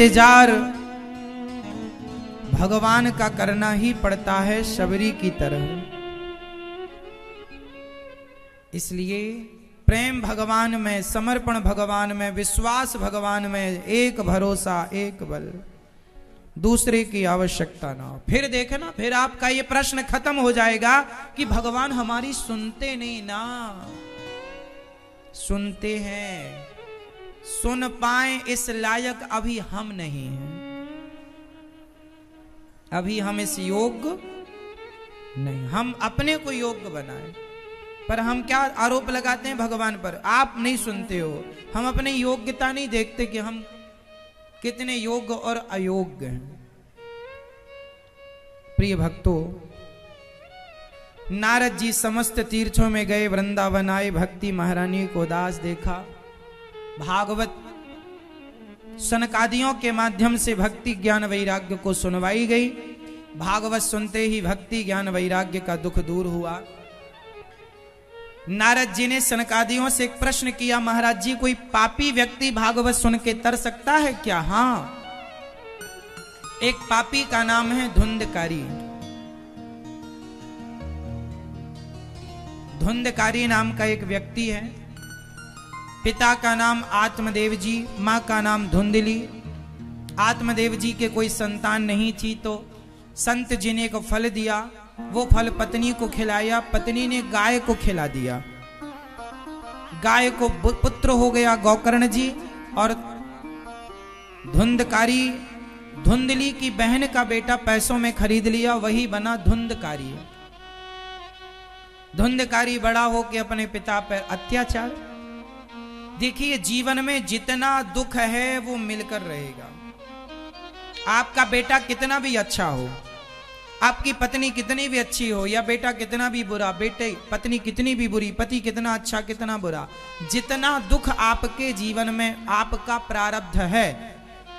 इंतज़ार। भगवान का करना ही पड़ता है शबरी की तरह। इसलिए प्रेम भगवान में, समर्पण भगवान में, विश्वास भगवान में एक भरोसा, एक बल। दूसरे की आवश्यकता ना हो। फिर देखे ना, फिर आपका ये प्रश्न खत्म हो जाएगा कि भगवान हमारी सुनते नहीं ना। सुनते हैं। सुन पाए इस लायक अभी हम नहीं हैं। अभी हम इस योग्य नहीं, हम अपने को योग्य बनाए। पर हम क्या आरोप लगाते हैं भगवान पर? आप नहीं सुनते हो। हम अपनी योग्यता नहीं देखते कि हम कितने योग्य और अयोग्य हैं। प्रिय भक्तों, नारद जी समस्त तीर्थों में गए, वृंदावन आए, भक्ति महारानी को दास देखा। भागवत सनकादियों के माध्यम से भक्ति ज्ञान वैराग्य को सुनवाई गई। भागवत सुनते ही भक्ति ज्ञान वैराग्य का दुख दूर हुआ। नारद जी ने सनकादियों से एक प्रश्न किया, महाराज जी, कोई पापी व्यक्ति भागवत सुन के तर सकता है क्या? हाँ। एक पापी का नाम है धुंधकारी। धुंधकारी नाम का एक व्यक्ति है। पिता का नाम आत्मदेव जी, माँ का नाम धुंधली। आत्मदेव जी के कोई संतान नहीं थी तो संत जी ने एक फल दिया, वो फल पत्नी को खिलाया, पत्नी ने गाय को खिला दिया। गाय को पुत्र हो गया गौकर्ण जी और धुंधकारी, धुंधली की बहन का बेटा पैसों में खरीद लिया, वही बना धुंधकारी। धुंधकारी बड़ा होके अपने पिता पर अत्याचार। देखिए, जीवन में जितना दुख है, वो मिलकर रहेगा। आपका बेटा कितना भी अच्छा हो, आपकी पत्नी कितनी भी अच्छी हो, या बेटा कितना भी बुरा, बेटे, पत्नी कितनी भी बुरी, पति कितना अच्छा कितना बुरा, जितना दुख आपके जीवन में आपका प्रारब्ध है,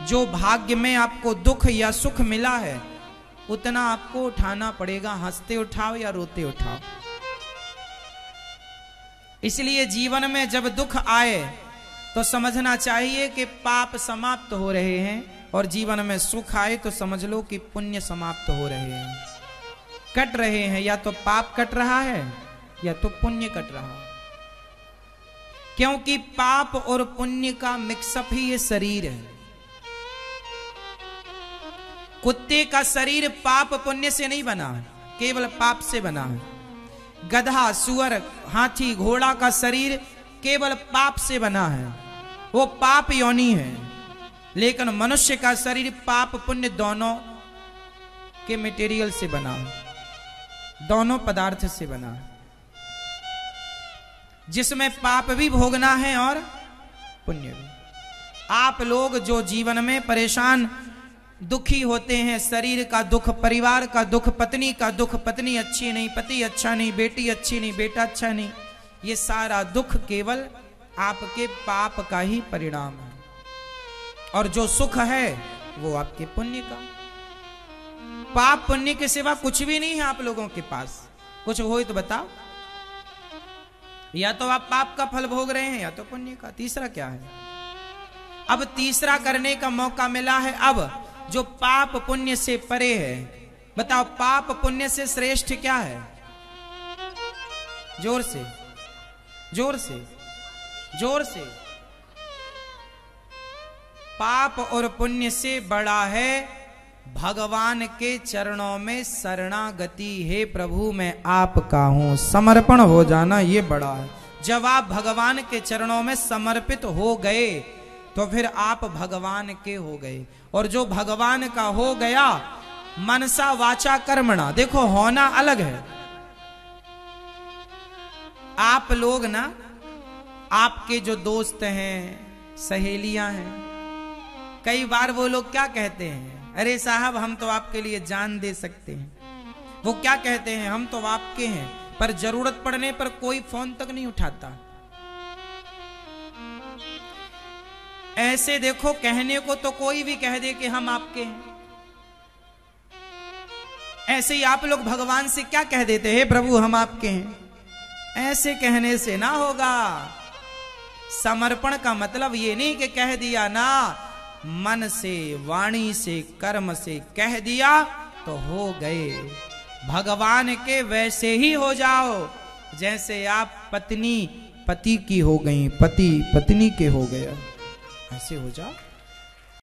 जो भाग्य में आपको दुख या सुख मिला है, उतना आपको उठाना पड़ेगा, हँसते उठाओ या रोते उठाओ। इसलिए जीवन में जब दुख आए तो समझना चाहिए कि पाप समाप्त हो रहे हैं और जीवन में सुख आए तो समझ लो कि पुण्य समाप्त हो रहे हैं। कट रहे हैं, या तो पाप कट रहा है, या तो पुण्य कट रहा है। क्योंकि पाप और पुण्य का मिक्सअप ही ये शरीर है। कुत्ते का शरीर पाप पुण्य से नहीं बना केवल पाप से बना है। गधा, सुअर, हाथी, घोड़ा का शरीर केवल पाप से बना है। वो पाप योनि है। लेकिन मनुष्य का शरीर पाप पुण्य दोनों के मटेरियल से बना है। दोनों पदार्थ से बना है। जिसमें पाप भी भोगना है और पुण्य भी। आप लोग जो जीवन में परेशान दुखी होते हैं, शरीर का दुख, परिवार का दुख, पत्नी का दुख, पत्नी अच्छी नहीं, पति अच्छा नहीं, बेटी अच्छी नहीं, बेटा अच्छा नहीं। ये सारा दुख केवल आपके पाप का ही परिणाम है। और जो सुख है, वो आपके पुण्य का। पाप पुण्य के सिवा कुछ भी नहीं है आप लोगों के पास। कुछ हो तो बताओ। या तो आप पाप का फल भोग रहे हैं, या तो पुण्य का। तीसरा क्या है? अब तीसरा करने का मौका मिला है, अब जो पाप पुण्य से परे है। बताओ, पाप पुण्य से श्रेष्ठ क्या है? ज़ोर से ज़ोर से ज़ोर से। पाप और पुण्य से बड़ा है, भगवान के चरणों में शरणागति हे। प्रभु, मैं आपका हूँ। समर्पण हो जाना, ये बड़ा है। जब आप भगवान के चरणों में समर्पित हो गए तो फिर आप भगवान के हो गए। और जो भगवान का हो गया, मनसा वाचा कर्मणा। देखो, होना अलग है। आप लोग ना, आपके जो दोस्त हैं, सहेलियाँ हैं, कई बार वो लोग क्या कहते हैं? अरे साहब, हम तो आपके लिए जान दे सकते हैं। वो क्या कहते हैं? हम तो आपके हैं, पर ज़रूरत पड़ने पर कोई फ़ोन तक नहीं उठाता। ऐसे देखो, कहने को तो कोई भी कह दे कि हम आपके हैं। ऐसे ही आप लोग भगवान से क्या कह देते? हैं प्रभु, हम आपके हैं। ऐसे कहने से ना होगा। समर्पण का मतलब ये नहीं कि कह दिया ना, मन से, वाणी से, कर्म से कह दिया तो हो गए। भगवान के वैसे ही हो जाओ, जैसे आप पत्नी, पति की हो गई, पति, पत्नी के हो गया। ऐसे हो जाओ